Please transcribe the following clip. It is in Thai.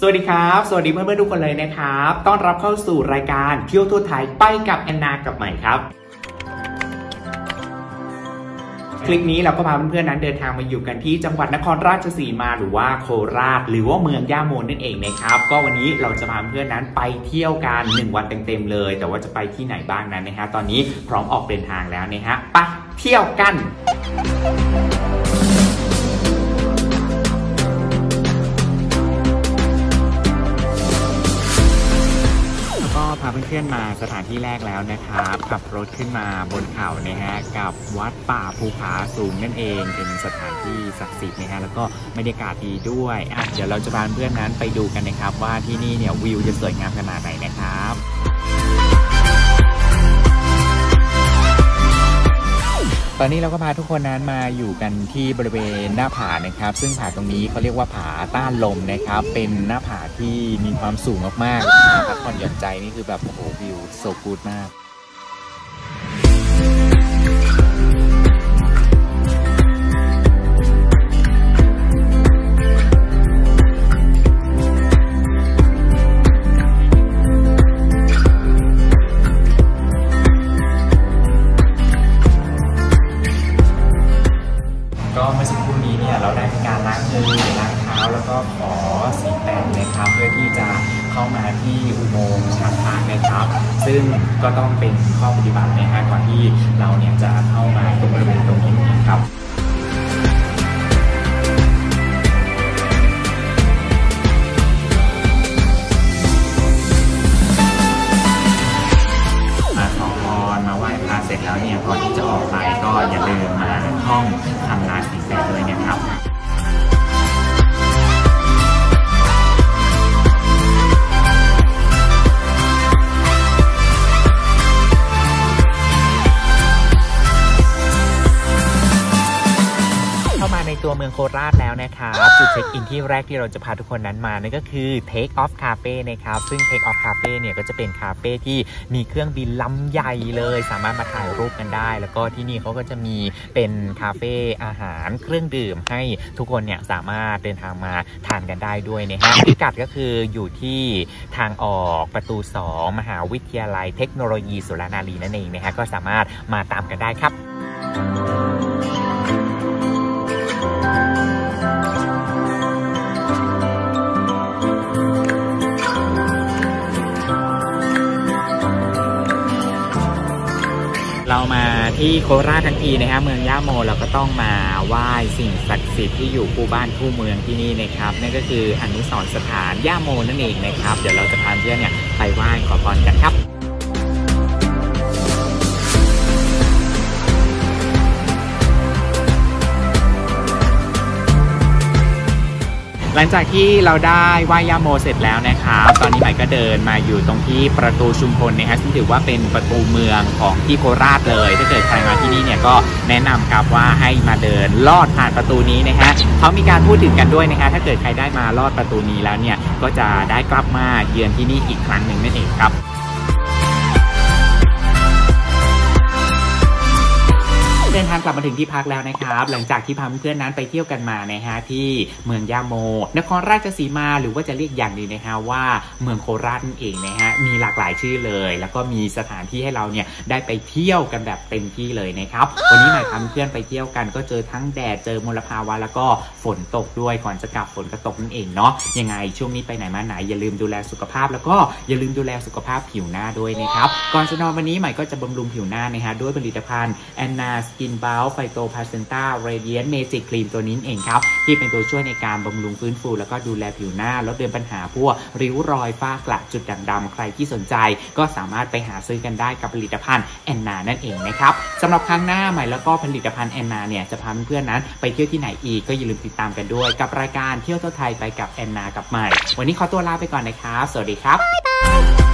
สวัสดีครับ สวัสดีเพื่อนๆทุกคนเลยนะครับ ต้อนรับเข้าสู่รายการเที่ยวทั่วไทยไปกับแอนนากับใหม่ครับ คลิปนี้เราก็พาเพื่อนๆนั้นเดินทางมาอยู่กันที่จังหวัดนครราชสีมาหรือว่าโคราช หรือว่าเมืองย่าโมนนั่นเองนะครับ ก็วันนี้เราจะพาเพื่อนๆนั้นไปเที่ยวกัน1วันเต็มๆเลย แต่ว่าจะไปที่ไหนบ้างนั้นนะฮะตอนนี้พร้อมออกเดินทางแล้วนะฮะไปเที่ยวกัน เพื่อนๆมาสถานที่แรกแล้วนะครับขับรถขึ้นมาบนเขานะฮะกับวัดป่าภูผาสูงนั่นเองเป็นสถานที่ศักดิ์สิทธิ์นะฮะแล้วก็บรรยากาศดีด้วยอะเดี๋ยวเราจะพาเพื่อนนั้นไปดูกันนะครับ ว่าที่นี่เนี่ยวิวจะสวยงามขนาดไหนนะครับ ตอนนี้เราก็พาทุกคนนั้นมาอยู่กันที่บริเวณหน้าผานะครับ ซึ่งผาตรงนี้เขาเรียกว่าผาต้านลมนะครับ เป็นหน้าผาที่มีความสูงมากๆพักผ่อนหย่อนใจนี่คือแบบโอ้โหวิวโซกูดมาก นี้เนี่ยเราได้มีการล้างมือล้างเท้าแล้วก็ขอสีแปดนะครับ เพื่อที่จะเข้ามาที่อุโมงค์ช้างพานนะครับ ซึ่งก็ต้องเป็นข้อปฏิบัตินะฮะก่อนที่เราเนี่ยจะเข้ามาตรงบริเวณตรงนี้ครับมาขอพรมาไหว้พระเสร็จแล้วเนี่ยก่อนที่จะออกไปก็อย่าลืมมาท่องคำลาสิ่งแปดด้วยนะครับ เข้ามาในตัวเมืองโคราชแล้วนะครับจุดเช็คอินที่แรกที่เราจะพาทุกคนนั้นมานั่นก็คือ Take Off Cafe นะครับซึ่ง Take Off Cafe เนี่ยก็จะเป็นคาเฟ่ที่มีเครื่องบินลำใหญ่เลย สามารถมาถ่ายรูปกันได้ แล้วก็ที่นี่เขาก็จะมีเป็นคาเฟ่อาหารเครื่องดื่มให้ทุกคนเนี่ยสามารถเดินทางมาทานกันได้ด้วยนะฮะพิกัดก็คืออยู่ที่ทางออกประตู 2 มหาวิทยาลัยเทคโนโลยีสุรนารีนั่นเองนะฮะก็สามารถมาตามกันได้ครับ เรามาที่โคราชทั้งทีนะฮะเมืองย่าโมเราก็ต้องมาไหว้สิ่งศักดิ์สิทธิ์ที่อยู่คู่บ้านคู่เมืองที่นี่นะครับนั่นก็คืออนุสรณ์สถานย่าโมนั่นเองนะครับ เดี๋ยวเราจะพาเพื่อนเนี่ยไปไหว้ขอพรกันครับ หลังจากที่เราได้ไหว้ย่าโมเสร็จแล้วนะครับ ตอนนี้ใหม่ก็เดินมาอยู่ตรงที่ประตูชุมพลนะฮะซึ่งถือว่าเป็นประตูเมืองของที่โคราชเลย ถ้าเกิดใครมาที่นี่เนี่ยก็แนะนำครับว่าให้มาเดินลอดผ่านประตูนี้นะฮะเขามีการพูดถึงกันด้วยนะฮะถ้าเกิดใครได้มาลอดประตูนี้แล้วเนี่ยก็จะได้กลับมาเยือนที่นี่อีกครั้งหนึ่งนั่นเองครับ ดินทางกลับมาถึงที่พักแล้วนะครับ หลังจากที่พาเพื่อนๆนั้นไปเที่ยวกันมานะฮะที่เมืองย่าโม นครราชสีมาหรือว่าจะเรียกอย่างหนี้นะฮะว่าเมืองโคราชนั่นเองนะฮะมีหลากหลายชื่อเลย แล้วก็มีสถานที่ให้เราเนี่ยได้ไปเที่ยวกันแบบเต็มที่เลยนะครับวันนี้หมายพาเพื่อนๆไปเที่ยวกัน ก็เจอทั้งแดดเจอมลภาวะแล้วก็ฝนตกด้วยก่อนจะกลับฝนก็ตกนั่นเองเนาะยังไงช่วงนี้ไปไหนมาไหนอย่าลืมดูแลสุขภาพ แล้วก็อย่าลืมดูแลสุขภาพผิวหน้าด้วยนะครับก่อนจะนอนวันนี้ใหม่ก็จะบำรุงผิวหน้านะฮะด้วยผลิตภัณฑ์แอนนาสกินบ u ลไฟโตพาเซนต้าเรเดียนเมจิกครีมตัวนี้เองครับ ที่เป็นตัวช่วยในการบำรุงฟื้นฟูแล้วก็ดูแลผิวหน้าลดเลือนปัญหาพวกริ้วรอยฝ้ากระจุดด่างดำใครที่สนใจ ก็สามารถไปหาซื้อกันได้กับผลิตภัณฑ์แอนนานั่นเองนะครับสำหรับครั้งหน้าใหม่แล้วก็ผลิตภัณฑ์แอนนาเนี่ยจะพาเพื่อนๆนั้นไปเที่ยวที่ไหนอีกก็อย่าลืมติดตามกันด้วย กับรายการเที่ยวทั่วไทยไปกับแอนนากับใหม่ วันนี้ขอตัวลาไปก่อนนะครับ สวัสดีครับ